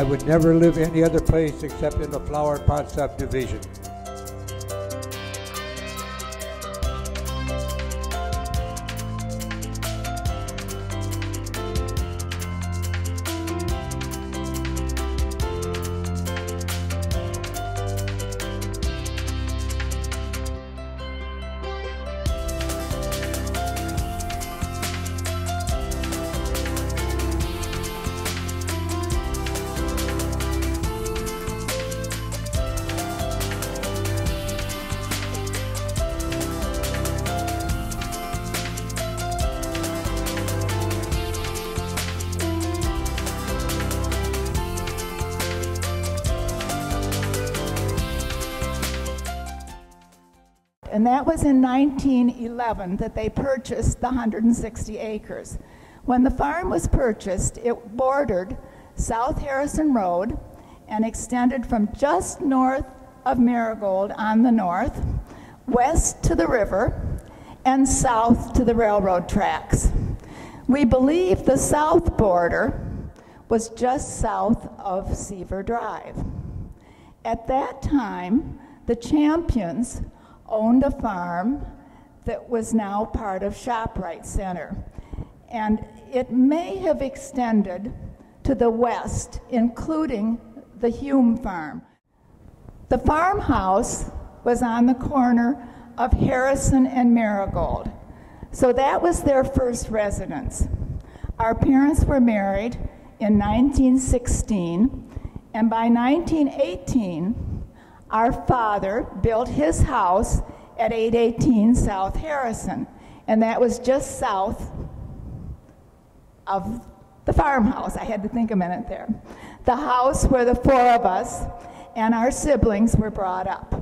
I would never live any other place except in the Flower Pot subdivision. And that was in 1911 that they purchased the 160 acres. When the farm was purchased, it bordered South Harrison Road and extended from just north of Marigold on the north, west to the river, and south to the railroad tracks. We believe the south border was just south of Seaver Drive. At that time, the Champions owned a farm that was now part of ShopRite Center. And it may have extended to the west, including the Hume Farm. The farmhouse was on the corner of Harrison and Marigold. So that was their first residence. Our parents were married in 1916, and by 1918, our father built his house at 818 South Harrison, and that was just south of the farmhouse. I had to think a minute there. The house where the four of us and our siblings were brought up.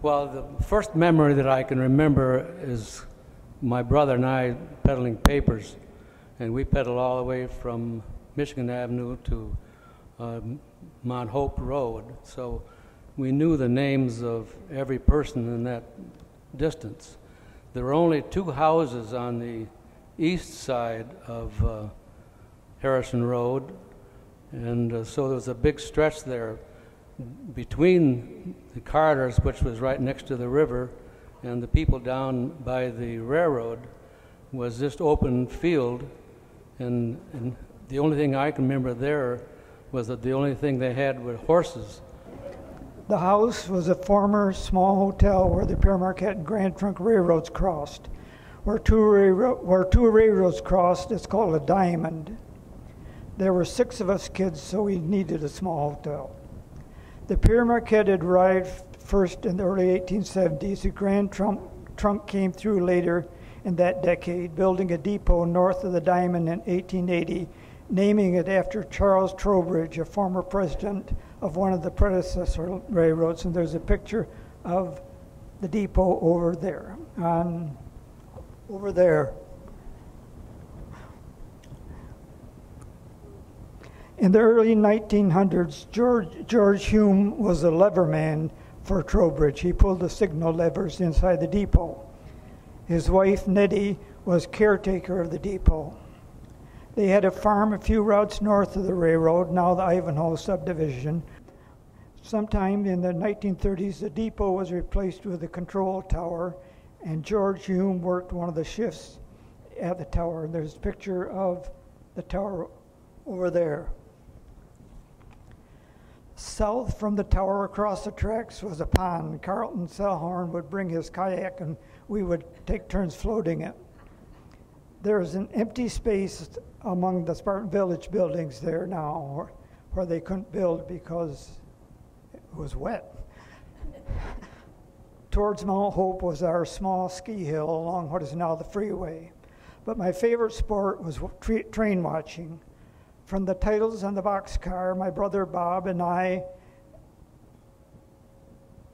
Well, the first memory that I can remember is my brother and I peddling papers, and we peddled all the way from Michigan Avenue to uh, Mount Hope Road. So we knew the names of every person in that distance. There were only two houses on the east side of uh, Harrison Road, and uh, so there was a big stretch there between the Carters, which was right next to the river, and the people down by the railroad was just open field, and, and the only thing I can remember there was that the only thing they had were horses. The house was a former small hotel where the Pere Marquette and Grand Trunk railroads crossed. Where two, where two railroads crossed, it's called a diamond. There were six of us kids, so we needed a small hotel. The Pere Marquette had arrived first in the early 1870s. The Grand Trunk, Trunk came through later in that decade, building a depot north of the Diamond in 1880, naming it after Charles Trowbridge, a former president of one of the predecessor railroads. And there's a picture of the depot over there. Um, over there. In the early 1900s, George, George Hume was a leverman for Trowbridge. He pulled the signal levers inside the depot. His wife, Nettie, was caretaker of the depot. They had a farm a few routes north of the railroad, now the Ivanhoe subdivision. Sometime in the 1930s, the depot was replaced with a control tower, and George Hume worked one of the shifts at the tower. There's a picture of the tower over there. South from the tower across the tracks was a pond. Carlton Selhorn would bring his kayak and we would take turns floating it. There is an empty space among the Spartan Village buildings there now where, where they couldn't build because it was wet. Towards Mount Hope was our small ski hill along what is now the freeway. But my favorite sport was tra- train watching. From the titles on the boxcar, my brother Bob and I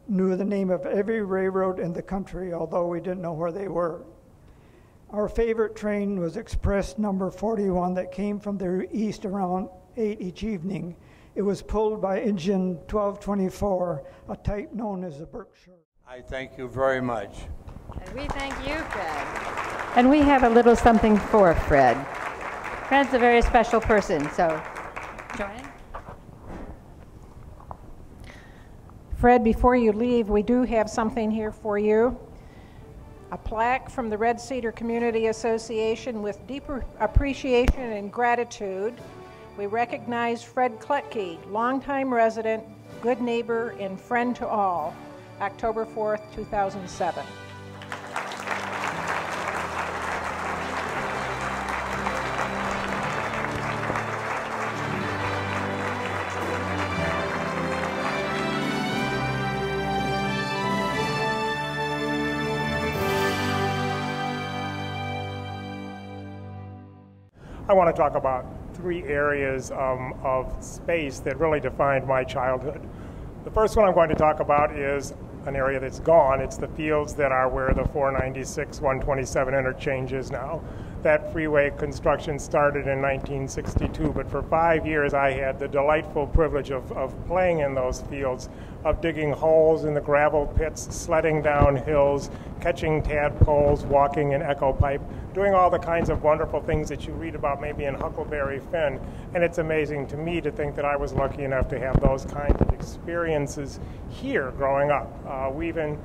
knew the name of every railroad in the country, although we didn't know where they were. Our favorite train was express number 41 that came from the east around 8 each evening. It was pulled by engine 1224, a type known as the Berkshire. I thank you very much. And we thank you, Fred. And we have a little something for Fred. Fred's a very special person, so join. Fred, before you leave, we do have something here for you. A plaque from the Red Cedar Community Association with deep appreciation and gratitude. We recognize Fred Kletke, longtime resident, good neighbor, and friend to all. October 4th, 2007. I want to talk about three areas um, of space that really defined my childhood. The first one I'm going to talk about is an area that's gone. It's the fields that are where the 496 127 interchange is now. That freeway construction started in 1962, but for five years I had the delightful privilege of, of playing in those fields, of digging holes in the gravel pits, sledding down hills, catching tadpoles, walking in echo pipe, doing all the kinds of wonderful things that you read about maybe in Huckleberry Finn. And it's amazing to me to think that I was lucky enough to have those kinds of experiences here growing up. Uh, we even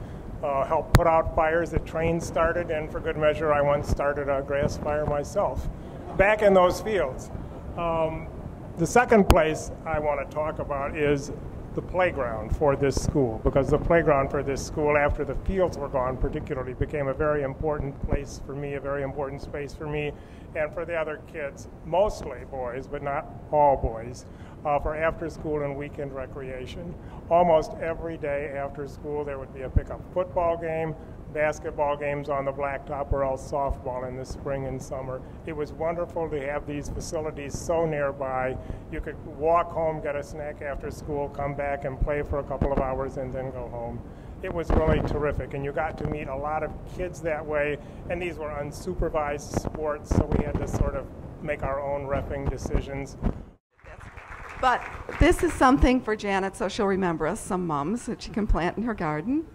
uh, helped put out fires that trains started, and for good measure, I once started a grass fire myself back in those fields. Um, the second place I want to talk about is the playground for this school because the playground for this school, after the fields were gone, particularly, became a very important place for me, a very important space for me and for the other kids, mostly boys, but not all boys, uh, for after school and weekend recreation. Almost every day after school, there would be a pickup football game, basketball games on the blacktop or else softball in the spring and summer. It was wonderful to have these facilities so nearby. You could walk home, get a snack after school, come back and play for a couple of hours and then go home. It was really terrific, and you got to meet a lot of kids that way, and these were unsupervised sports, so we had to sort of make our own refing decisions. But this is something for Janet, so she'll remember us, some mums that she can plant in her garden.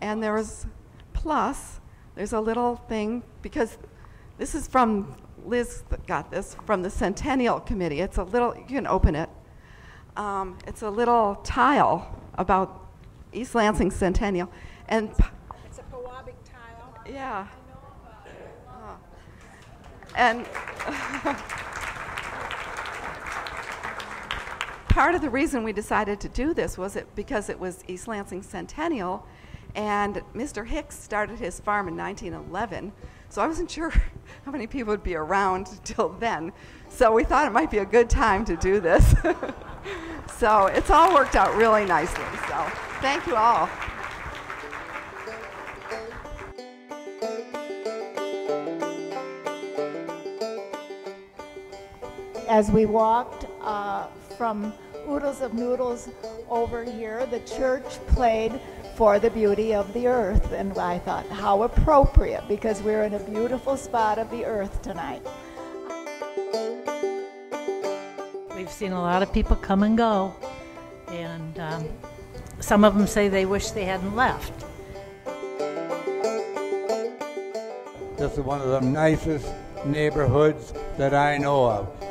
And there was Plus, there's a little thing, because this is from Liz that got this from the Centennial Committee. It's a little, you can open it. Um, it's a little tile about East Lansing Centennial. And it's a Pewabic tile. Yeah. Uh, and part of the reason we decided to do this was it because it was East Lansing Centennial and Mr. Hicks started his farm in 1911, so I wasn't sure how many people would be around till then. So we thought it might be a good time to do this. so it's all worked out really nicely. So thank you all. As we walked uh, from Oodles of Noodles over here, the church played for the beauty of the earth. And I thought, how appropriate, because we're in a beautiful spot of the earth tonight. We've seen a lot of people come and go, and um, some of them say they wish they hadn't left. This is one of the nicest neighborhoods that I know of.